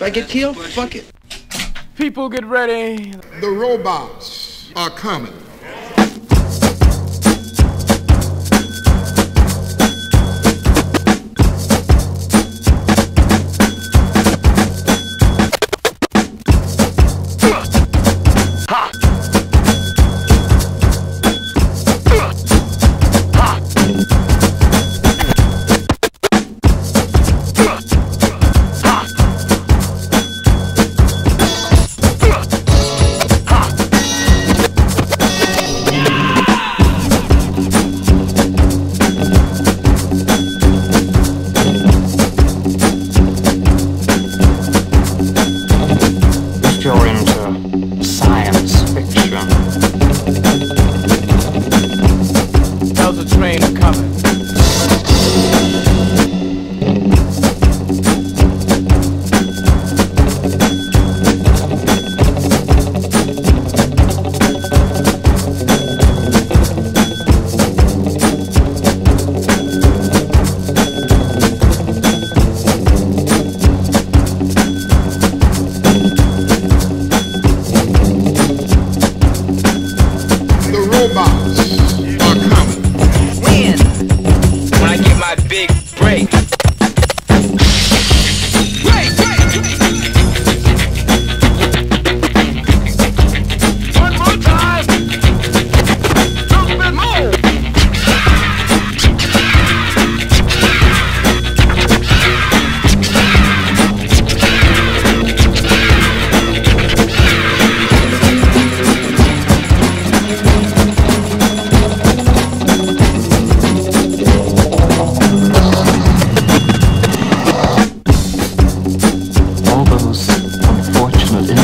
If I get killed, fuck it. People get ready. The robots are coming.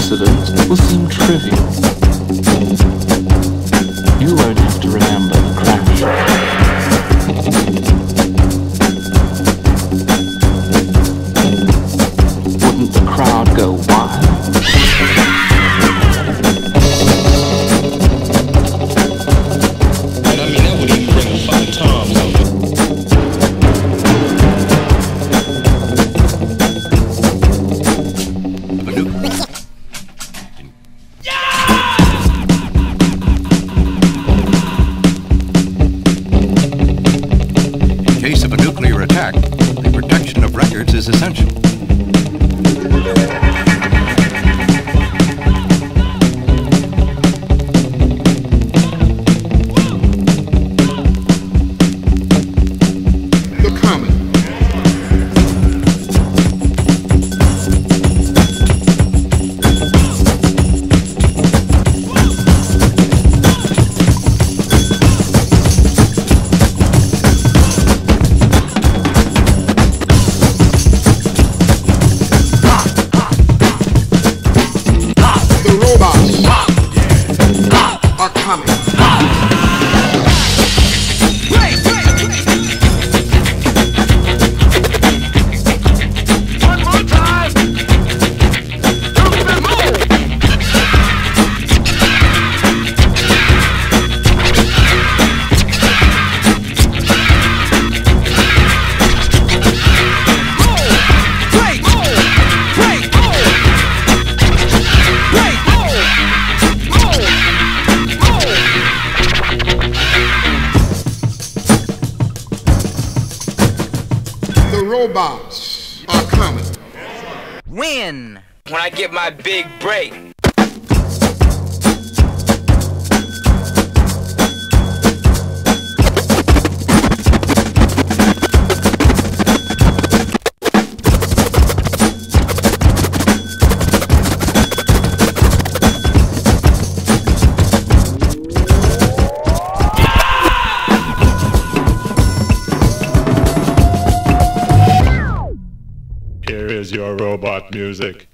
Incidents will seem trivial. You won't have to remember the crash. Records is essential. The robots are coming. When? When I get my big break. Is your robot music.